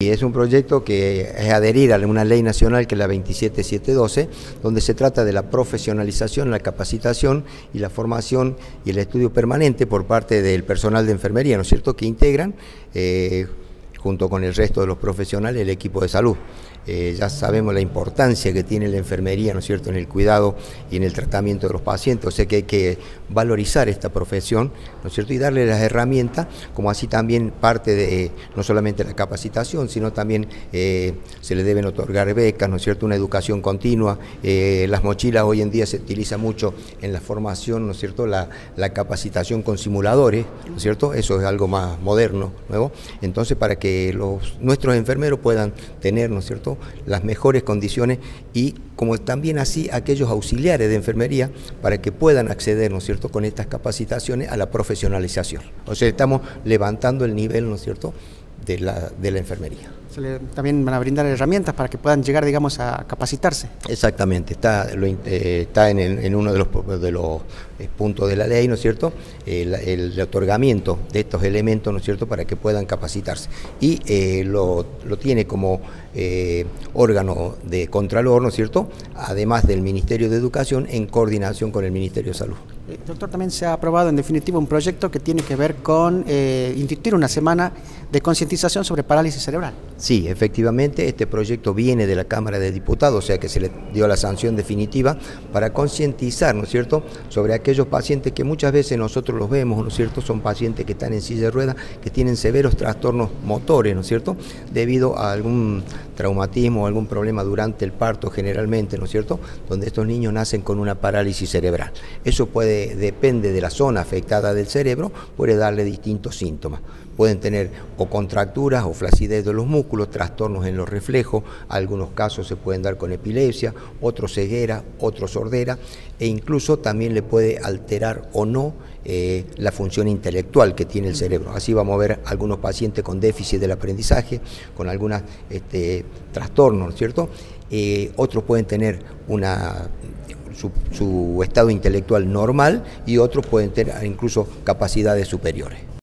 Y es un proyecto que es adherir a una ley nacional que es la 27712, donde se trata de la profesionalización, la capacitación y la formación y el estudio permanente por parte del personal de enfermería, ¿no es cierto?, que integran eh, junto con el resto de los profesionales el equipo de salud. Eh, ya sabemos la importancia que tiene la enfermería, ¿no es cierto?, en el cuidado y en el tratamiento de los pacientes, o sea que hay que valorizar esta profesión, ¿no es cierto?, y darle las herramientas, como así también parte de no solamente la capacitación, sino también eh, se le deben otorgar becas, ¿no es cierto?, una educación continua, eh, las mochilas hoy en día se utiliza mucho en la formación, ¿no es cierto?, la, la capacitación con simuladores, ¿no es cierto?, eso es algo más moderno, nuevo, entonces para que nuestros enfermeros puedan tener, ¿no es cierto?, las mejores condiciones y como también así aquellos auxiliares de enfermería para que puedan acceder, ¿no es cierto?, con estas capacitaciones a la profesionalización. O sea, estamos levantando el nivel, ¿no es cierto?, de la, de la enfermería. Se le, también van a brindar herramientas para que puedan llegar, digamos, a capacitarse. Exactamente, está, lo, eh, está en, el, en, uno de los, de los eh, puntos de la ley, ¿no es cierto?, el, el, otorgamiento de estos elementos, ¿no es cierto?, para que puedan capacitarse. Y eh, lo, lo, tiene como eh, órgano de Contralor, ¿no es cierto?, además del Ministerio de Educación, en coordinación con el Ministerio de Salud. Doctor, también se ha aprobado en definitiva un proyecto que tiene que ver con eh, instituir una semana de concientización sobre parálisis cerebral. Sí, efectivamente, este proyecto viene de la Cámara de Diputados, o sea que se le dio la sanción definitiva para concientizar, ¿no es cierto?, sobre aquellos pacientes que muchas veces nosotros los vemos, ¿no es cierto?, son pacientes que están en silla de ruedas, que tienen severos trastornos motores, ¿no es cierto?, debido a algún traumatismo o algún problema durante el parto generalmente, ¿no es cierto?, donde estos niños nacen con una parálisis cerebral. Eso puede, depende de la zona afectada del cerebro, puede darle distintos síntomas. Pueden tener o contracturas o flacidez de los músculos, trastornos en los reflejos, algunos casos se pueden dar con epilepsia, otros ceguera, otros sordera, e incluso también le puede alterar o no eh, la función intelectual que tiene el cerebro. Así vamos a ver algunos pacientes con déficit del aprendizaje, con algunos este, trastornos, ¿cierto? Eh, otros pueden tener una su, su, estado intelectual normal y otros pueden tener incluso capacidades superiores.